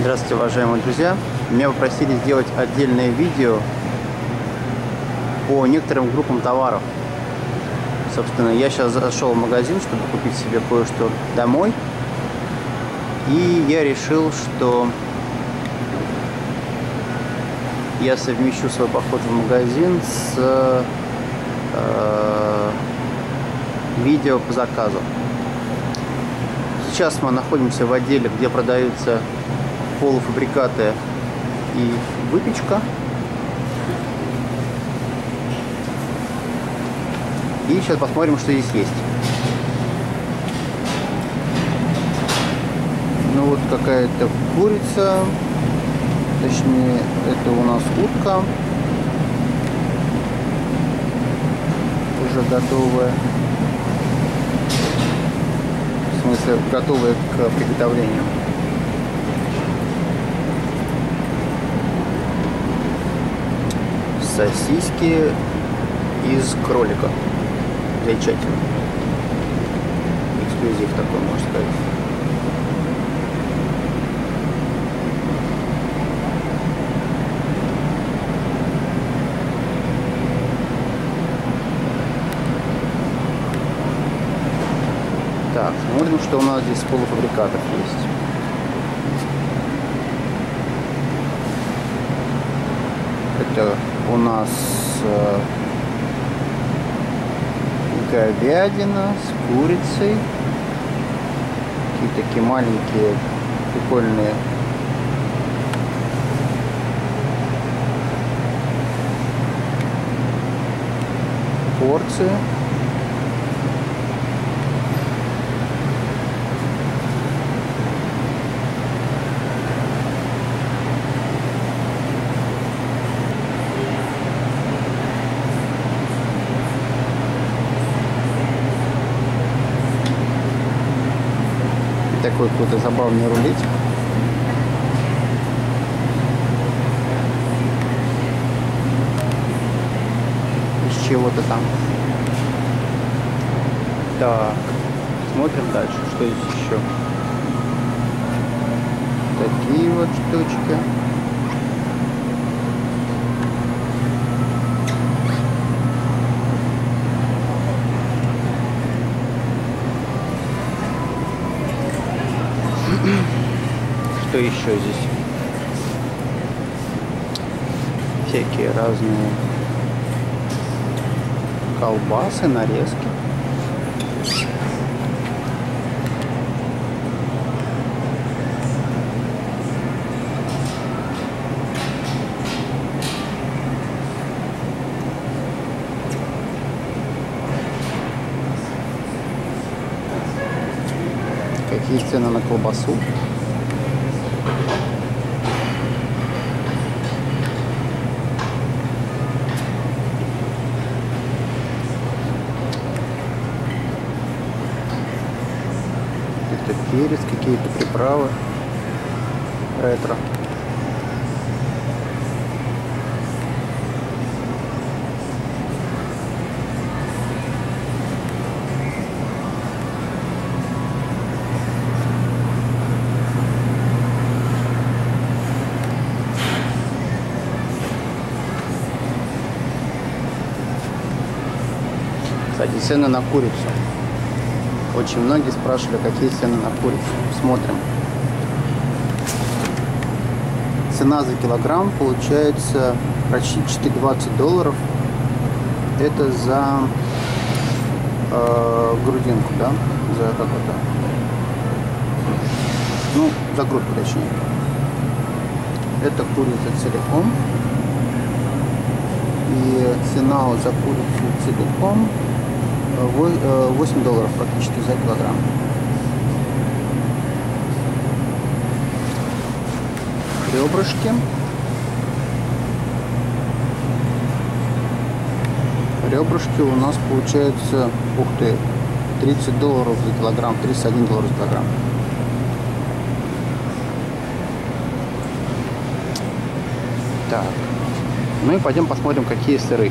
Здравствуйте, уважаемые друзья! Меня попросили сделать отдельное видео по некоторым группам товаров. Собственно, я сейчас зашел в магазин, чтобы купить себе кое-что домой. И я решил, что я совмещу свой поход в магазин с э, видео по заказу. Сейчас мы находимся в отделе, где продаются полуфабрикаты и выпечка. И сейчас посмотрим, что здесь есть. Ну вот какая-то курица, точнее это у нас утка, уже готовая. В смысле, готовая к приготовлению. сосиски из кролика. Замечательно. Эксклюзив такой, можно сказать. Смотрим, что у нас здесь полуфабрикатов есть. Это у нас э, говядина с курицей. Какие такие маленькие прикольные порции. Такой какой-то забавный рулетик. Из чего-то там. Так, смотрим дальше, что здесь еще. Такие вот штучки. Что еще здесь? Всякие разные колбасы, нарезки. Какие цены на колбасу? Это перец, какие-то приправы ретро. Кстати, цены на курицу. Очень многие спрашивали, какие цены на курицу. Смотрим. Цена за килограмм получается практически 20 долларов. Это за э, грудинку, да? За как это? Ну, за грудку точнее. Это курица целиком. И цена за курицу целиком 8 долларов практически за килограмм. Ребрышки. Ребрышки у нас получается, ух ты, 30 долларов за килограмм, 31 доллар за килограмм. Так. Ну и пойдем посмотрим, какие сыры.